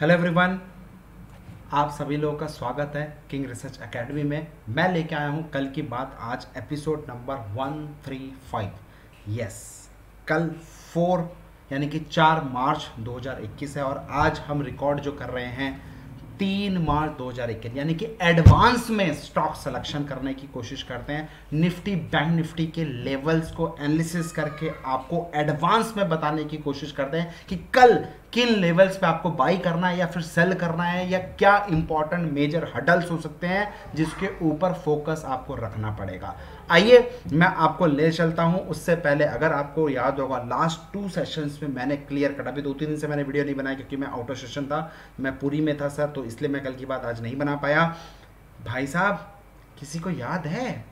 Hello everyone आप सभी लोगों का स्वागत है किंग रिसर्च एकेडमी में। मैं लेके आया हूँ कल की बात, आज एपिसोड नंबर 135 यस कल 4 यानी कि 4 मार्च 2021 है और आज हम रिकॉर्ड जो कर रहे हैं, तीन मार्च 2021 यानी कि एडवांस में स्टॉक सिलेक्शन करने की कोशिश करते हैं। निफ्टी बैंक निफ्टी के लेवल्स को एनालिसिस करके आपको एडवांस में बताने की कोशिश करते हैं कि कल किन लेवल्स पे आपको बाई करना है या फिर सेल करना है या क्या इंपॉर्टेंट मेजर हडल्स हो सकते हैं जिसके ऊपर फोकस आपको रखना पड़ेगा। आइए मैं आपको ले चलता हूँ। उससे पहले अगर आपको याद होगा लास्ट टू सेशंस में मैंने क्लियर कटा अभी दो तीन दिन से मैंने वीडियो नहीं बनाया क्योंकि मैं आउट ऑफ़ सेशन था, मैं पूरी में था सर तो इसलिए मैं कल की बात आज नहीं बना पाया। भाई साहब, किसी को याद है?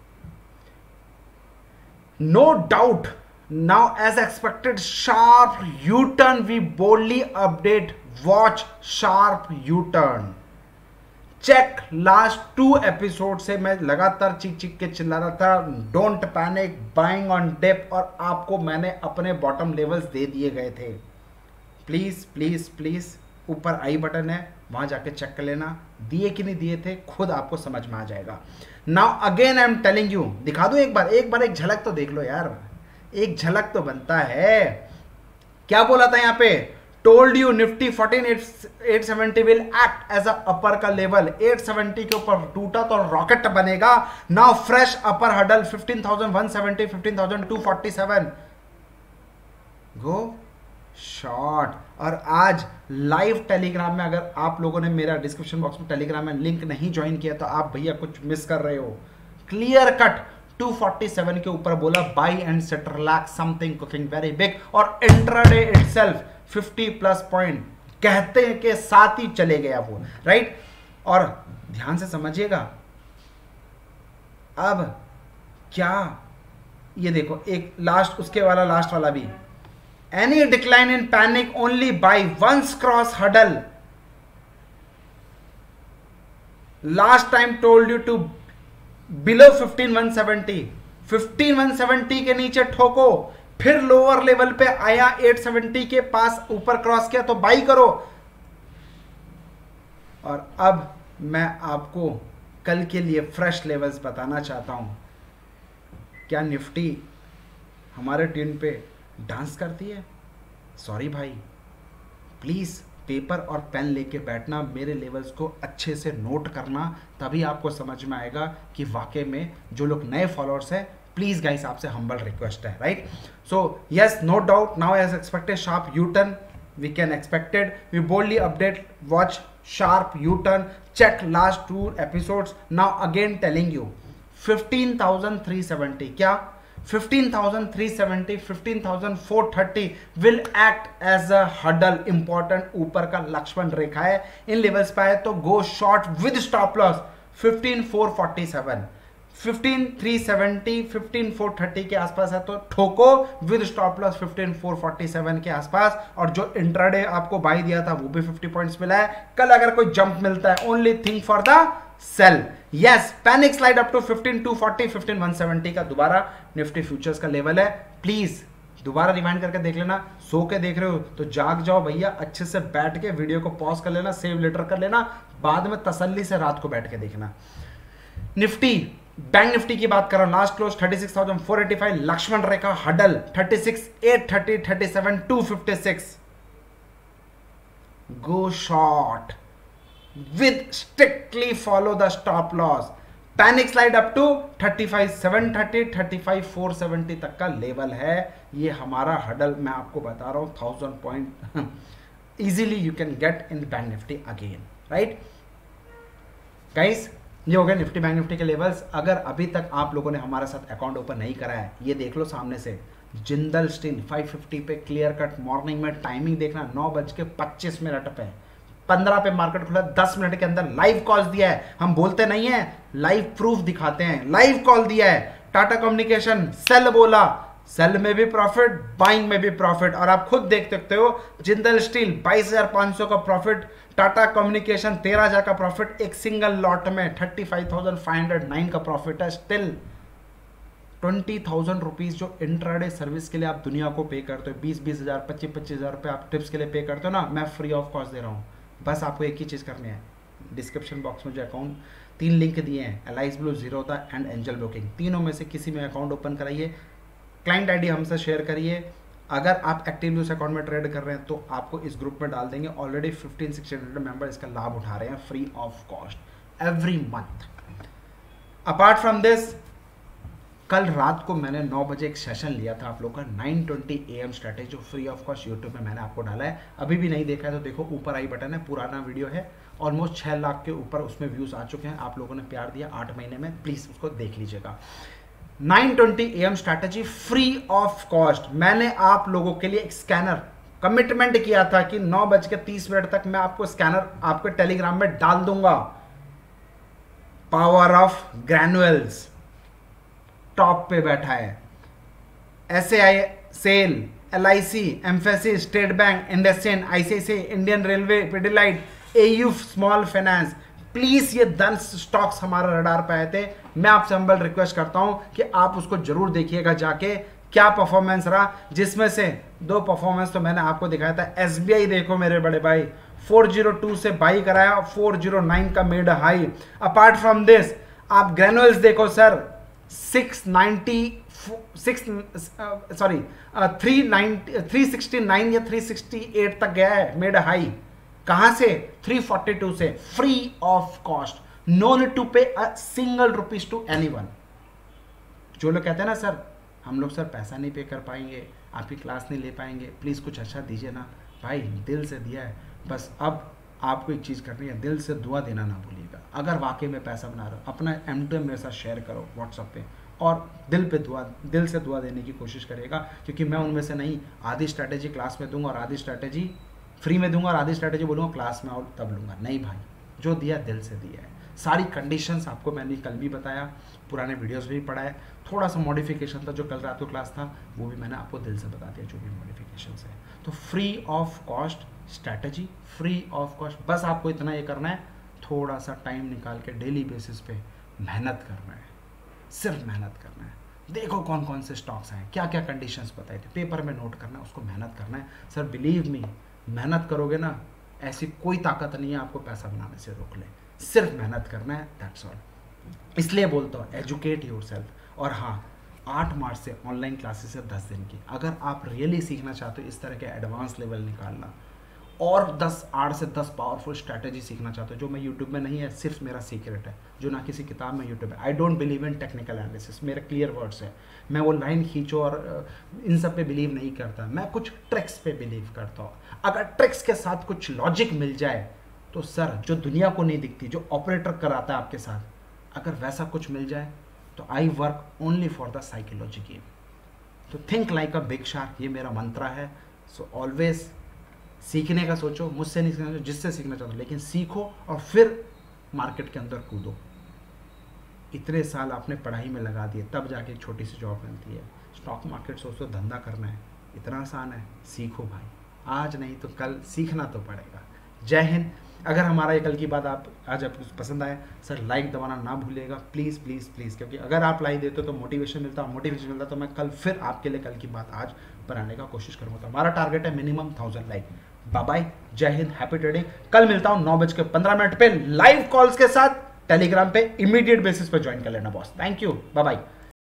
No no doubt Now, as expected, sharp U-turn. We boldly update. Watch sharp U-turn. Check last two episode से मैं लगातार चिक चिक के चिल्ला रहा था। Don't panic buying on dip और आपको मैंने अपने बॉटम लेवल्स दे दिए गए थे। प्लीज़ प्लीज़ प्लीज़ ऊपर आई बटन है। वहाँ जाके चेक कर लेना। दिए कि नहीं दिए थे खुद आपको समझ में आ जाएगा। Now again I am telling you दिखा दो एक बार? एक बार एक झलक तो देख लो यार। एक झलक तो बनता है। क्या बोला था यहाँ पे? Told you Nifty fourteen eight seventy will act as upper का लेवल 870 के ऊपर टूटा तो रॉकेट बनेगा। Now fresh upper hurdle 15,170 15,247 go short और आज लाइव टेलीग्राम में अगर आप लोगों ने मेरा डिस्क्रिप्शन बॉक्स में टेलीग्राम में लिंक नहीं ज्वाइन किया तो आप भैया कुछ मिस कर रहे हो। क्लियर कट 247 के ऊपर बोला buy and set relax something cooking very big और इंट्राडे इटसेल्फ 50 प्लस पॉइंट कहते के साथ ही चले गया वो राइट और ध्यान से समझिएगा, अब क्या, ये देखो, एक लास्ट उसके वाला लास्ट वाला भी। Any decline in panic only buy once cross hurdle last time told you to below 15170 15170 के नीचे ठोको, फिर लोअर लेवल पे आया 870 के पास ऊपर क्रॉस किया तो बाई करो। और अब मैं आपको कल के लिए फ्रेश लेवल्स बताना चाहता हूँ। क्या निफ्टी हमारे टीम पे डांस करती है? सॉरी भाई प्लीज़ पेपर और पेन लेके बैठना मेरे लेवल्स को अच्छे से नोट करना तभी आपको समझ में आएगा कि वाकई में जो लोग नए फॉलोअर्स हैं प्लीज़ गाइस आपसे हम्बल रिक्वेस्ट है right so yes no doubt now as expected sharp U turn we can expected we boldly update watch sharp U turn check last two episodes now again telling you 15,370 क्या? 15,370, 15,430 will act as a hurdle important ऊपर का लक्ष्मण रेखा है इन levels पे आए तो go short with stop loss 15,447 15,370, 15,430 के आसपास है तो ठोको. विद स्टॉप लॉस 15,447 के आसपास. और जो इंट्राडे आपको बाई दिया था वो भी 50 पॉइंट्स मिला है. कल अगर कोई जंप मिलता है only thing for the sell. Yes panic slide up to 15 240 15 170 का। दोबारा निफ्टी फ्यूचर्स का लेवल है। प्लीज़ दोबारा रिमाइंड करके देख लेना। सो के देख रहे हो तो जाग जाओ भैया। अच्छे से बैठ के वीडियो को पॉज कर लेना सेव लेटर कर लेना। बाद में तसल्ली से रात को बैठ के देखना। निफ्टी बैंक निफ्टी की बात कर रहा last close 36,485 Lakshman Rekha hurdle 36 830 37 256 go short with strictly follow the stop loss panic slide up to 35 730 35 470 तक का लेवल है। ये हमारा हडल मैं आपको बता रहा हूँ thousand point easily you can get in bank Nifty again right guys ये हो गया निफ्टी बैंक निफ्टी के लेवल्स अगर अभी तक आप लोगों ने हमारे साथ अकाउंट ओपन नहीं करा है, ये देख लो सामने से। जिंदल स्टील 550 पे क्लियर कट मॉर्निंग में टाइमिंग देखना, नौ बज के पच्चीस मिनट पे। पंद्रह पे मार्केट खुला दस मिनट के अंदर लाइव कॉल दिया है। हम बोलते नहीं है लाइव प्रूफ दिखाते हैं। लाइव कॉल दिया है। टाटा कम्युनिकेशन सेल बोला। सेल में भी प्रॉफिट बाइंग में भी प्रॉफिट और आप खुद देख सकते हो जिंदल स्टील 22,500 का प्रॉफिट टाटा कम्युनिकेशन 13,000 का प्रॉफिट एक सिंगल लॉट में 35,509 का प्रॉफिट है स्टिल ट्वेंटी थाउज़ेंड रुपीज़ जो इंट्राडे सर्विस के लिए आप दुनिया को पे करते हो बीस बीस हज़ार पच्चीस पच्चीस हज़ार रुपये आप टिप्स के लिए पे करते हो ना मैं फ्री ऑफ़ कॉस्ट दे रहा हूँ। बस आपको एक ही चीज़ करनी है। डिस्क्रिप्शन बॉक्स में जो अकाउंट तीन लिंक दिए हैं Alice blue zero and Angel broking तीनों में से किसी में अकाउंट ओपन कराइए। क्लाइंट आईडी हमसे शेयर करिए। अगर आप एक्टिव न्यूज़ अकाउंट में ट्रेड कर रहे हैं तो आपको इस ग्रुप में डाल देंगे। Already fifteen sixteen hundred member इसका लाभ उठा रहे हैं free of cost every month apart from this कल रात को मैंने 9 बजे एक सेशन लिया था आप लोग का 9:20 ट्वेंटी ए एम स्ट्रैटेजी जो फ्री ऑफ़ कॉस्ट यूट्यूब में मैंने आपको डाला है। अभी भी नहीं देखा है तो देखो, ऊपर आई बटन है, पुराना वीडियो है ऑलमोस्ट छः लाख के ऊपर उसमें व्यूज़ आ चुके हैं। आप लोगों ने प्यार दिया आठ महीने में प्लीज़ उसको देख लीजिएगा। 9:20 twenty A M strategy free of cost मैंने आप लोगों के लिए एक स्कैनर कमिटमेंट किया था कि नौ बज के तीस मिनट तक मैं आपको स्कैनर आपके टेलीग्राम में डाल दूँगा। पावर ऑफ़ ग्रैनुअल्स टॉप पे बैठा है। S I SAIL L I C Mphasis State Bank IndusInd ICICI Indian railway Pidilite AU small finance please ये दन स्टॉक्स हमारा रडार पे आए थे। मैं आपसे हम्बल रिक्वेस्ट करता हूँ कि आप उसको ज़रूर देखिएगा जाके। क्या परफॉर्मेंस रहा? जिसमें से दो परफॉर्मेंस तो मैंने आपको दिखाया था। SBI देखो मेरे बड़े भाई। 402 से बाई कराया। 409 का made high apart from this आप ग्रेनुअल्स देखो sir 690 six sorry three ninety three sixty nine या थ्री सिक्सटी एट तक गया है मेड हाई कहाँ से? 342 से. Free of cost no need to pay a single rupees to anyone जो लोग कहते हैं ना, सर, हम लोग, सर, पैसा नहीं पे कर पाएँगे आपकी क्लास नहीं ले पाएँगे प्लीज़ कुछ अच्छा दीजिए ना. भाई, दिल से दिया है। बस अब आपको एक चीज़ करनी है, दिल से दुआ देना ना भूलिएगा। अगर वाकई में पैसा बना रहे हो, अपना एम टू एम मेरे साथ शेयर करो व्हाट्सअप पे और दिल पे दुआ, दिल से दुआ देने की कोशिश करेगा क्योंकि मैं उनमें से नहीं, आधी स्ट्रैटेजी क्लास में दूँगा और आधी स्ट्रैटेजी फ्री में दूँगा और आधी स्ट्रैटेजी बोलूँगा क्लास में और तब लूँगा। नहीं भाई, जो दिया दिल से दिया है। सारी कंडीशंस आपको मैंने कल भी बताया, पुराने वीडियोस भी पढ़ाए थोड़ा सा मॉडिफिकेशन था, जो कल रात को क्लास था, वो भी मैंने आपको दिल से बता दिया, जो भी मॉडिफिकेशन है। तो free of cost strategy free of cost बस आपको इतना ये करना है थोड़ा सा टाइम निकाल के डेली बेसिस पे मेहनत करना है। सिर्फ़ मेहनत करना है। देखो कौन कौन से स्टॉक्स हैं क्या क्या कंडीशंस बताए थे। पेपर में नोट करना है, उसको मेहनत करना है। सर बिलीव मी मेहनत करोगे ना, ऐसी कोई ताकत नहीं है आपको पैसा बनाने से रोक ले सिर्फ़ मेहनत करना है दैट्स ऑल इसलिए बोलता हूँ एजुकेट योर सेल्फ और हाँ आठ मार्च से ऑनलाइन क्लासेस है, दस दिन की। अगर आप रियली सीखना चाहते हो, इस तरह के एडवांस लेवल निकालना और 10 आठ से 10 पावरफुल स्ट्रैटेजी सीखना चाहते हो, जो मैं यूट्यूब में नहीं है, सिर्फ़ मेरा सीक्रेट है, जो ना किसी किताब में यूट्यूब है। I don't believe in technical analysis मेरे क्लियर वर्ड्स है। मैं वो लाइन खींचो और इन सब पे बिलीव नहीं करता। मैं कुछ ट्रिक्स पे बिलीव करता हूँ। अगर ट्रिक्स के साथ कुछ लॉजिक मिल जाए तो सर जो दुनिया को नहीं दिखती, जो ऑपरेटर कराता है आपके साथ, अगर वैसा कुछ मिल जाए तो I work only for the psychology game तो think like a big shark ये मेरा मंत्रा है। सो ऑलवेज सीखने का सोचो, मुझसे नहीं सीखना, जिससे सीखना चाहते लेकिन सीखो और फिर मार्केट के अंदर कूदो। इतने साल आपने पढ़ाई में लगा दिए, तब जाके एक छोटी सी जॉब मिलती है। स्टॉक मार्केट सोचो, धंधा करना है। इतना आसान है, सीखो भाई। आज नहीं तो कल सीखना तो पड़ेगा। जय हिंद। अगर हमारा ये कल की बात आप, आज आपको पसंद आए, सर लाइक दबाना ना भूलिएगा। प्लीज़ प्लीज़ प्लीज़, क्योंकि अगर आप लाइक देते हो तो मोटिवेशन मिलता है, मोटिवेशन मिलता तो मैं कल फिर आपके लिए कल की बात आज बनाने का कोशिश करूँगा। तो हमारा टारगेट है minimum thousand like bye bye जय हिंद हैप्पी ट्रेडिंग कल मिलता हूँ नौ बज के पंद्रह मिनट पे लाइव कॉल्स के साथ टेलीग्राम पे इमीडिएट बेसिस पे ज्वाइन कर लेना boss thank you bye bye